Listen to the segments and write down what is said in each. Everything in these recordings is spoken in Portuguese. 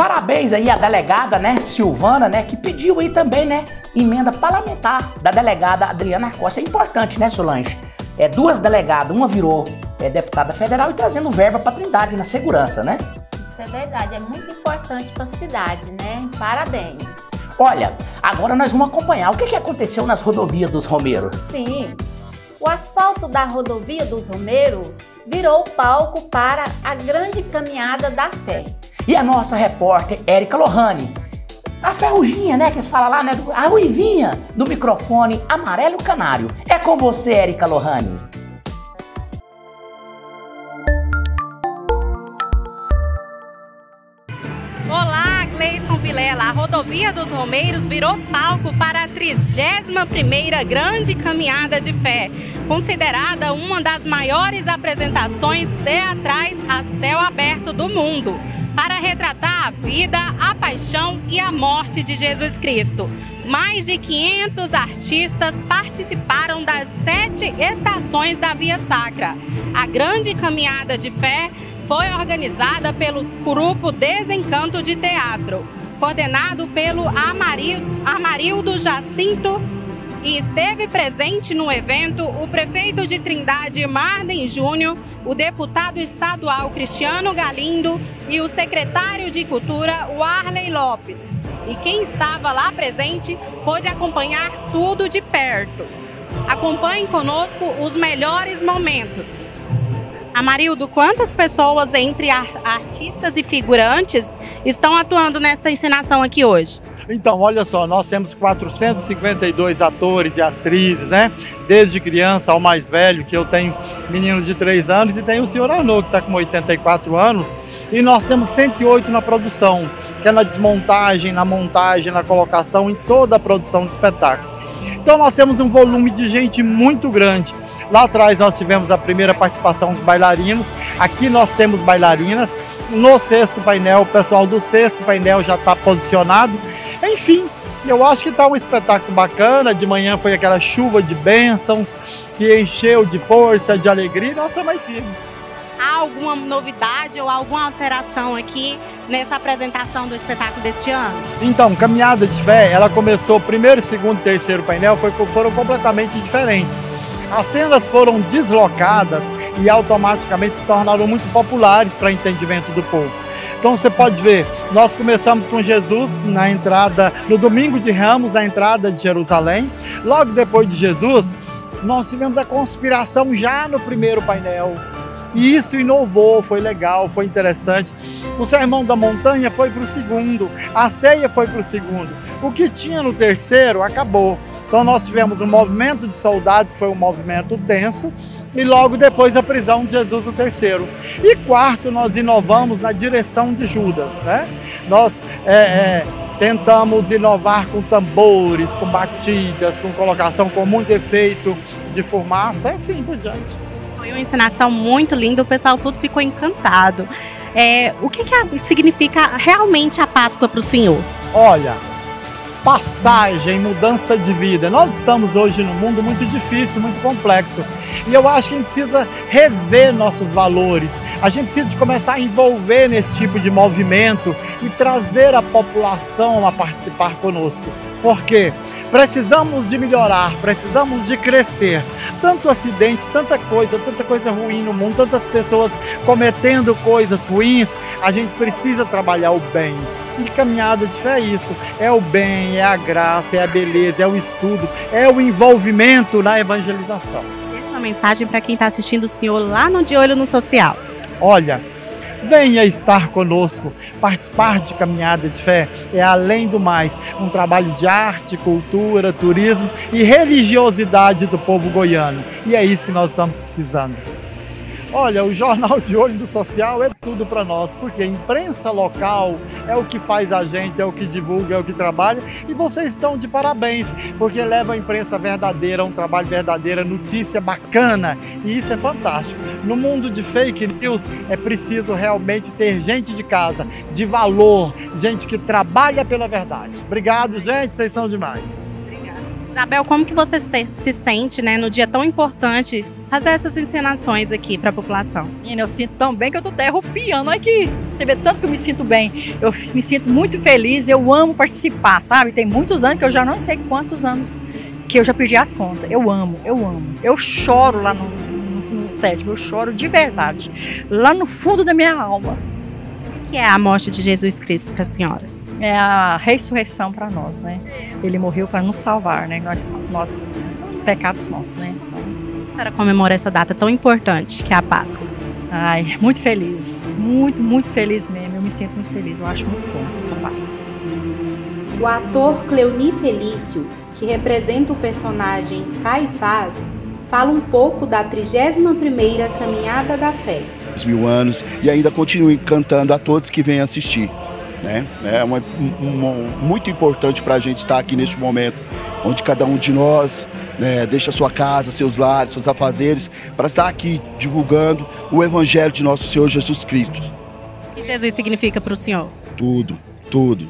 parabéns aí à delegada, né, Silvana, né, que pediu aí também, né, emenda parlamentar da delegada Adriana Costa. É importante, né, Solange? É, duas delegadas, uma virou é, deputada federal e trazendo verba para Trindade na segurança, né? Isso é verdade, é muito importante para a cidade, né? Parabéns. Olha, agora nós vamos acompanhar o que, que aconteceu nas rodovias dos Romeiros. Sim, o asfalto da rodovia dos Romeiros virou palco para a grande caminhada da fé. E a nossa repórter Érica Lohane, a ferruginha, né, que eles falam lá, né, a ruivinha do microfone amarelo canário. É com você, Érica Lohane. Olá, Gleison Vilela. A rodovia dos Romeiros virou palco para a 31ª Grande Caminhada de Fé, considerada uma das maiores apresentações teatrais a céu aberto do mundo para retratar a vida, a paixão e a morte de Jesus Cristo. Mais de 500 artistas participaram das sete estações da Via Sacra. A grande caminhada de fé foi organizada pelo grupo Desencanto de Teatro, coordenado pelo Amarildo Jacinto e esteve presente no evento o prefeito de Trindade, Marden Júnior, o deputado estadual Cristiano Galindo e o secretário de Cultura, Warley Lopes. E quem estava lá presente pôde acompanhar tudo de perto. Acompanhe conosco os melhores momentos. Amarildo, quantas pessoas entre artistas e figurantes estão atuando nesta encenação aqui hoje? Então, olha só, nós temos 452 atores e atrizes, né? Desde criança ao mais velho, que eu tenho menino de 3 anos e tenho o senhor Arnaud, que está com 84 anos. E nós temos 108 na produção, que é na desmontagem, na montagem, na colocação, em toda a produção de espetáculo. Então nós temos um volume de gente muito grande. Lá atrás nós tivemos a primeira participação dos bailarinos, aqui nós temos bailarinas. No sexto painel, o pessoal do sexto painel já está posicionado enfim, eu acho que está um espetáculo bacana. De manhã foi aquela chuva de bênçãos que encheu de força, de alegria. Nós estamos mais firmes. Há alguma novidade ou alguma alteração aqui nessa apresentação do espetáculo deste ano? Então, Caminhada de Fé, ela começou primeiro, segundo, terceiro painel, foi, foram completamente diferentes. As cenas foram deslocadas e automaticamente se tornaram muito populares para entendimento do povo. Então você pode ver, nós começamos com Jesus na entrada, no domingo de Ramos, a entrada de Jerusalém. Logo depois de Jesus, nós tivemos a conspiração já no primeiro painel. E isso inovou, foi legal, foi interessante. O Sermão da Montanha foi para o segundo, a ceia foi para o segundo. O que tinha no terceiro acabou. Então nós tivemos um movimento de soldado, que foi um movimento tenso, e logo depois a prisão de Jesus o terceiro. E quarto, nós inovamos na direção de Judas, né? Nós é, é, tentamos inovar com tambores, com batidas, com colocação com muito efeito de fumaça, assim por diante. Foi uma encenação muito linda, o pessoal tudo ficou encantado. É, o que, que significa realmente a Páscoa para o senhor? Olha, passagem, mudança de vida. Nós estamos hoje num mundo muito difícil, muito complexo. E eu acho que a gente precisa rever nossos valores. A gente precisa de começar a envolver nesse tipo de movimento e trazer a população a participar conosco. Por quê? Precisamos de melhorar, precisamos de crescer. Tanto acidente, tanta coisa, tanta coisa ruim no mundo, tantas pessoas cometendo coisas ruins, a gente precisa trabalhar o bem. E caminhada de fé é isso: é o bem, é a graça, é a beleza, é o estudo, é o envolvimento na evangelização. Deixa uma mensagem para quem está assistindo o senhor lá no De Olho no Social. Olha, venha estar conosco. Participar de caminhada de fé é, além do mais, um trabalho de arte, cultura, turismo e religiosidade do povo goiano. E é isso que nós estamos precisando. Olha, o Jornal de Olho do Social é tudo para nós, porque a imprensa local é o que faz a gente, é o que divulga, é o que trabalha, e vocês estão de parabéns, porque leva a imprensa verdadeira, um trabalho verdadeiro, notícia bacana, e isso é fantástico. No mundo de fake news é preciso realmente ter gente de casa, de valor, gente que trabalha pela verdade. Obrigado, gente, vocês são demais. Isabel, como que você se sente, né, no dia tão importante, fazer essas encenações aqui para a população? Menina, eu sinto tão bem que eu tô até arrupiando aqui. Você vê tanto que eu me sinto bem. Eu me sinto muito feliz, eu amo participar, sabe? Tem muitos anos que eu já não sei quantos anos que eu já perdi as contas. Eu amo, eu amo. Eu choro lá no, no, no sétimo, eu choro de verdade. Lá no fundo da minha alma. O que é a morte de Jesus Cristo para a senhora? É a ressurreição para nós, né? Ele morreu para nos salvar, né? Nós, nós pecados nossos, né? Então, a senhora comemora essa data tão importante que é a Páscoa? Ai, muito feliz, muito, muito feliz mesmo. Eu me sinto muito feliz. Eu acho muito bom essa Páscoa. O ator Cleoni Felício, que representa o personagem Caifás, fala um pouco da 31ª Caminhada da Fé. Mil anos e ainda continue cantando a todos que vêm assistir. Né? É uma, uma, muito importante para a gente estar aqui neste momento, onde cada um de nós né, deixa sua casa, seus lares, seus afazeres, para estar aqui divulgando o Evangelho de nosso Senhor Jesus Cristo. O que Jesus significa para o Senhor? Tudo, tudo,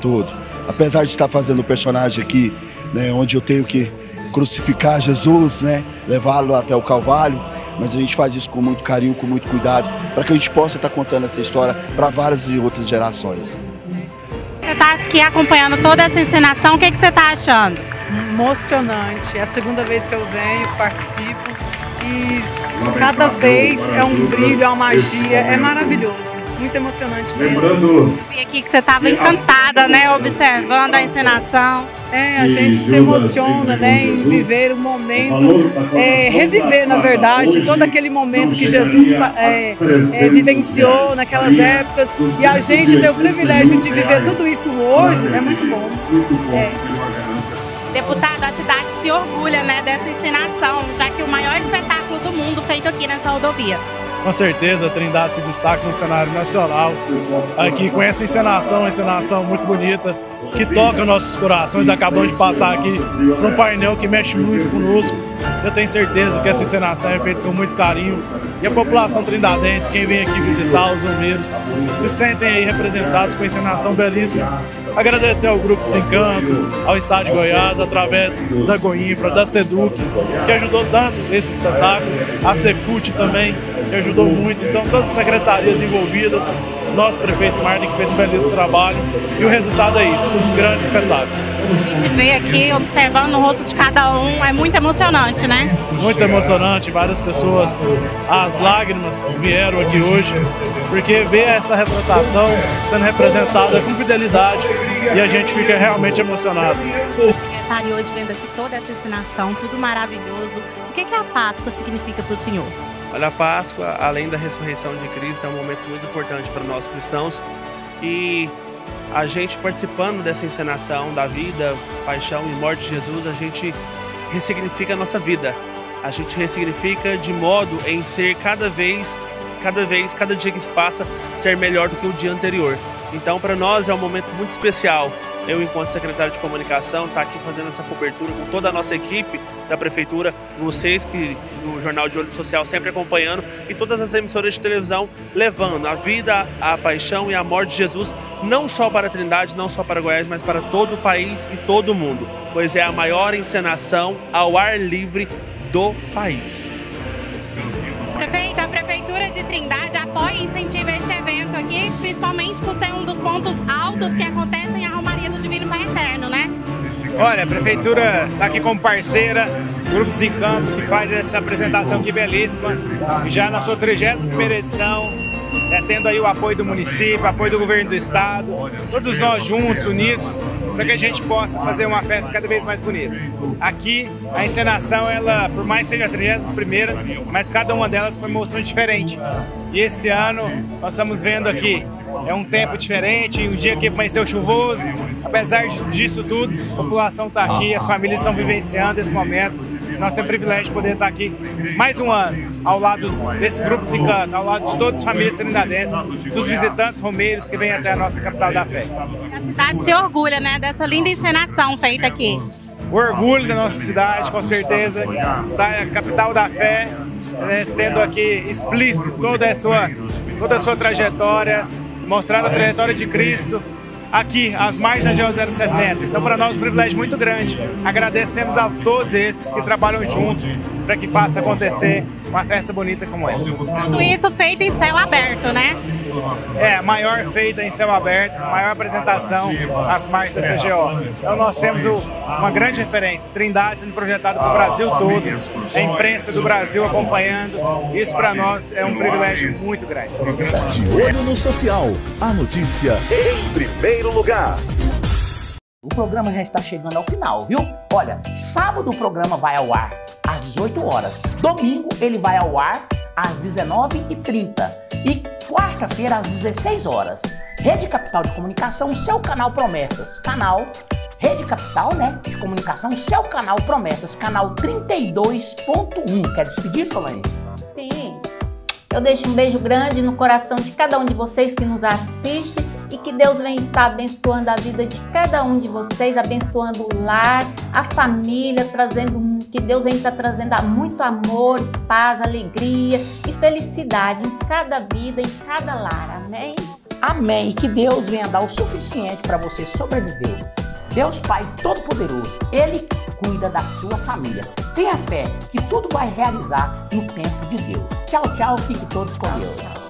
tudo. Apesar de estar fazendo o personagem aqui, né, onde eu tenho que crucificar Jesus, né, levá-lo até o Calvário, mas a gente faz isso com muito carinho, com muito cuidado, para que a gente possa estar contando essa história para várias e outras gerações. Você está aqui acompanhando toda essa encenação, o que, que você está achando? Emocionante, é a segunda vez que eu venho, participo e cada vez é um brilho, é uma magia, é maravilhoso muito emocionante mesmo. Eu vi aqui que você estava encantada, né, observando a encenação. É, a gente se emociona, né, em viver o momento, é, reviver, na verdade, todo aquele momento que Jesus é, é, vivenciou naquelas épocas e a gente ter o privilégio de viver tudo isso hoje é muito bom. É. Deputado, a cidade se orgulha né, dessa encenação, já que o maior espetáculo do mundo feito aqui nessa rodovia com certeza Trindade se destaca no cenário nacional. Aqui com essa encenação, uma encenação muito bonita, que toca nossos corações. Acabamos de passar aqui por um painel que mexe muito conosco. Eu tenho certeza que essa encenação é feita com muito carinho. E a população trindadense, quem vem aqui visitar os Romeiros, se sentem aí representados com a encenação belíssima. Agradecer ao Grupo Desencanto, ao Estado de Goiás, através da Goinfra, da Seduc, que ajudou tanto esse espetáculo, a Secult também, que ajudou muito. Então, todas as secretarias envolvidas, nosso prefeito Martin, que fez um belíssimo trabalho, e o resultado é isso, um grande espetáculo. A gente vê aqui, observando o rosto de cada um, é muito emocionante, né? Muito emocionante, várias pessoas, as lágrimas vieram aqui hoje, porque ver essa retratação sendo representada com fidelidade e a gente fica realmente emocionado. Secretário, hoje vendo aqui toda essa ensinação, tudo maravilhoso, o que, que a Páscoa significa para o senhor? Olha, a Páscoa, além da ressurreição de Cristo, é um momento muito importante para nós cristãos e a gente participando dessa encenação da vida, paixão e morte de Jesus, a gente ressignifica a nossa vida. A gente ressignifica de modo em ser cada vez, cada vez, cada dia que se passa, ser melhor do que o dia anterior. Então, para nós é um momento muito especial eu, enquanto secretário de comunicação, estar tá aqui fazendo essa cobertura com toda a nossa equipe da prefeitura, vocês que no Jornal de Olho Social sempre acompanhando e todas as emissoras de televisão levando a vida, a paixão e a morte de Jesus não só para a Trindade, não só para Goiás, mas para todo o país e todo o mundo, pois é a maior encenação ao ar livre do país. Prefeito, a Prefeitura de Trindade apoia e incentiva este aqui, principalmente por ser um dos pontos altos que acontecem a Romaria do Divino Pai Eterno, né? Olha, a Prefeitura está aqui como parceira, Grupos em Campo, que faz essa apresentação aqui belíssima, já na sua 31ª edição, é, tendo aí o apoio do município, apoio do governo do estado, todos nós juntos, unidos, para que a gente possa fazer uma festa cada vez mais bonita. Aqui, a encenação, ela, por mais seja a 31 mas cada uma delas com emoções diferentes. E esse ano, nós estamos vendo aqui, é um tempo diferente, um dia que amanheceu chuvoso, apesar disso tudo, a população está aqui, as famílias estão vivenciando esse momento, nós temos o privilégio de poder estar aqui mais um ano ao lado desse grupo Desencanto, ao lado de todas as famílias trinadenses, dos visitantes romeiros que vêm até a nossa capital da fé. A cidade se orgulha né, dessa linda encenação feita aqui. O orgulho da nossa cidade, com certeza, está a capital da fé, né, tendo aqui explícito toda a sua, toda a sua trajetória, mostrando a trajetória de Cristo, aqui às margens da GO 060. Então, para nós, é um privilégio muito grande. Agradecemos a todos esses que trabalham juntos para que faça acontecer uma festa bonita como essa. Tudo isso feito em céu aberto, né? É, maior feita em céu aberto, maior apresentação às margens da CGO. Então nós temos o, uma grande referência, Trindade sendo projetado para o Brasil todo, a imprensa do Brasil acompanhando. Isso para nós é um privilégio muito grande. De olho no social, a notícia em primeiro lugar. O programa já está chegando ao final, viu? Olha, sábado o programa vai ao ar às 18 horas. Domingo ele vai ao ar às 19h30 e quarta-feira às 16 horas. Rede Capital de Comunicação, seu canal Promessas. Canal Rede Capital, né? De Comunicação, seu canal Promessas, canal 32.1. Quer despedir, Solange? Sim. Eu deixo um beijo grande no coração de cada um de vocês que nos assiste e que Deus venha estar abençoando a vida de cada um de vocês, abençoando o lar, a família, trazendo que Deus venha estar trazendo muito amor, paz, alegria e felicidade em cada vida, em cada lar. Amém? Amém. Que Deus venha dar o suficiente para você sobreviver. Deus Pai Todo-Poderoso, Ele cuida da sua família. Tenha fé que tudo vai realizar no tempo de Deus. Tchau, tchau. Fique todos com Deus.